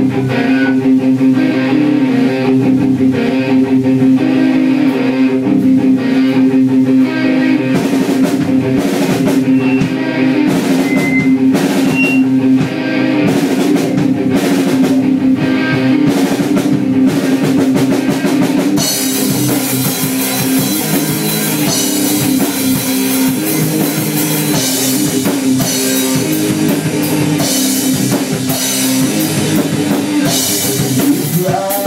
Thank love.